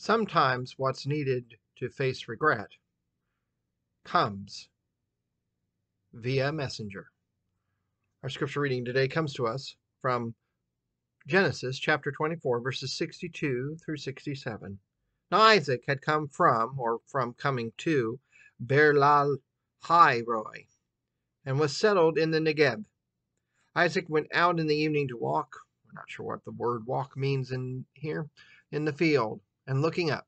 Sometimes what's needed to face regret comes via messenger. Our scripture reading today comes to us from Genesis chapter 24, verses 62 through 67. Now Isaac had come from, or from coming to, Berlal Hai Roi, and was settled in the Negeb. Isaac went out in the evening to walk. We're not sure what the word walk means in here, in the field and looking up,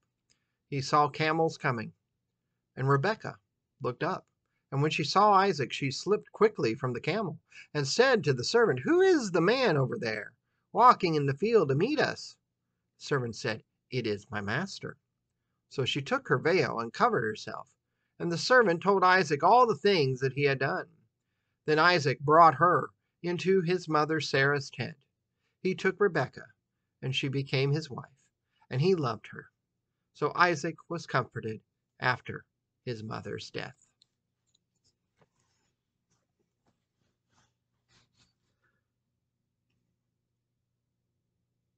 he saw camels coming. And Rebekah looked up. And when she saw Isaac, she slipped quickly from the camel and said to the servant, Who is the man over there, walking in the field to meet us? The servant said, It is my master. So she took her veil and covered herself. And the servant told Isaac all the things that he had done. Then Isaac brought her into his mother Sarah's tent. He took Rebekah, and she became his wife and he loved her. So Isaac was comforted after his mother's death.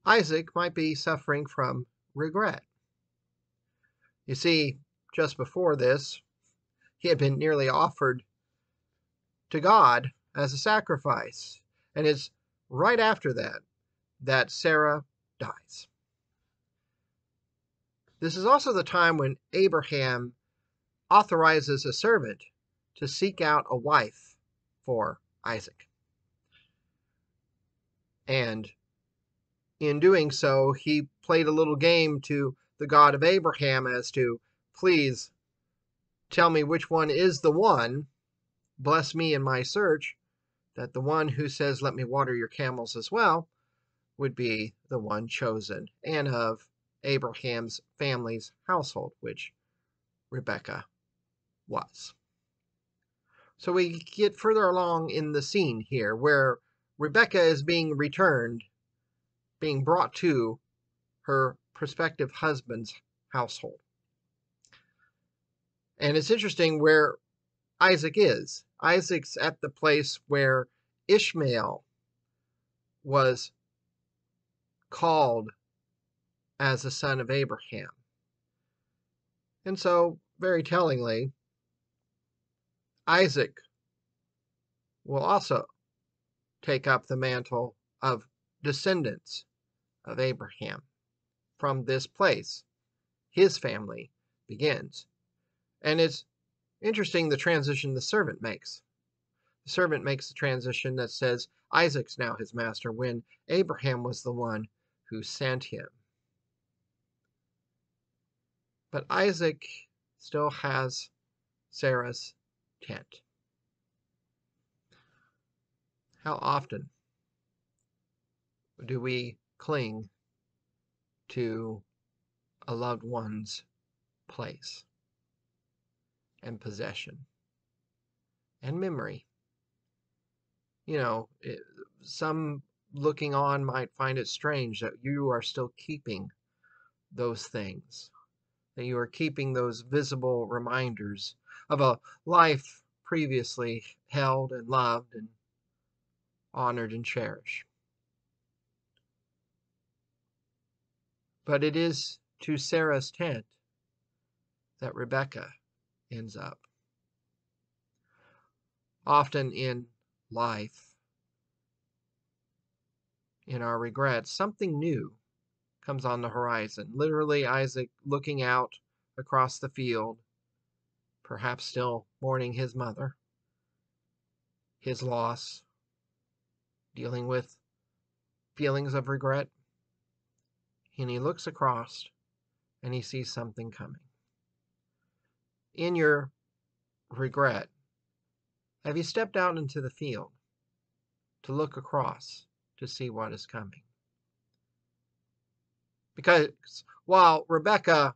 Isaac might be suffering from regret. You see, just before this, he had been nearly offered to God as a sacrifice. And it's right after that that Sarah dies. This is also the time when Abraham authorizes a servant to seek out a wife for Isaac. And in doing so, he played a little game to the God of Abraham as to, please tell me which one is the one, bless me in my search, that the one who says, let me water your camels as well, would be the one chosen, and of Abraham's family's household, which Rebecca was. So we get further along in the scene here where Rebecca is being returned, being brought to her prospective husband's household. And it's interesting where Isaac is. Isaac's at the place where Ishmael was called as a son of Abraham. And so, very tellingly, Isaac will also take up the mantle of descendants of Abraham. From this place, his family begins. And it's interesting the transition the servant makes. The servant makes the transition that says Isaac's now his master when Abraham was the one who sent him. But Isaac still has Sarah's tent. How often do we cling to a loved one's place and possession and memory? You know, it, some looking on might find it strange that you are still keeping those things that you are keeping those visible reminders of a life previously held and loved and honored and cherished. But it is to Sarah's tent that Rebecca ends up. Often in life, in our regrets, something new comes on the horizon. Literally, Isaac looking out across the field, perhaps still mourning his mother, his loss, dealing with feelings of regret. And he looks across and he sees something coming. In your regret, have you stepped out into the field to look across to see what is coming? Because while Rebecca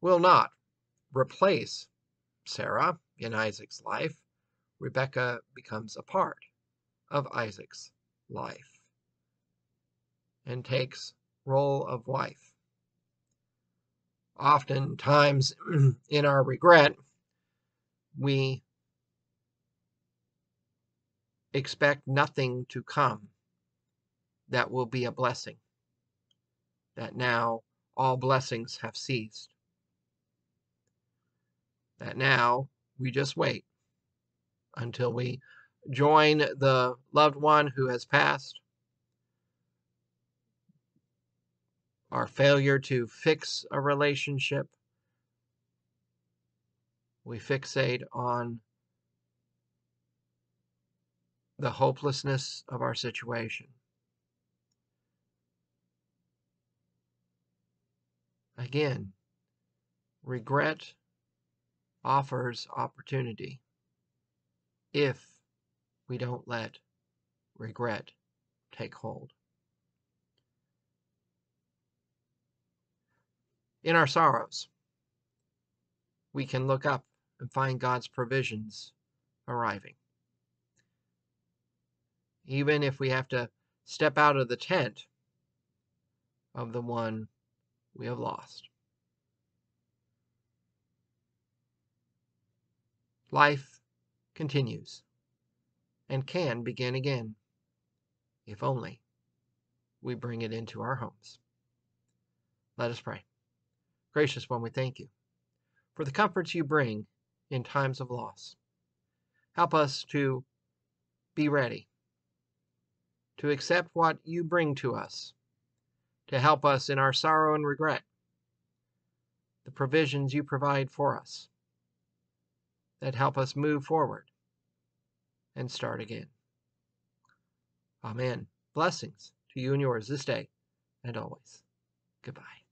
will not replace Sarah in Isaac's life, Rebecca becomes a part of Isaac's life and takes role of wife. Oftentimes in our regret, we expect nothing to come that will be a blessing that now all blessings have ceased. That now we just wait until we join the loved one who has passed. Our failure to fix a relationship, we fixate on the hopelessness of our situation. Again, regret offers opportunity if we don't let regret take hold. In our sorrows, we can look up and find God's provisions arriving. Even if we have to step out of the tent of the one we have lost. Life continues and can begin again, if only we bring it into our homes. Let us pray. Gracious one, we thank you for the comforts you bring in times of loss. Help us to be ready to accept what you bring to us, to help us in our sorrow and regret, the provisions you provide for us that help us move forward and start again. Amen. Blessings to you and yours this day and always. Goodbye.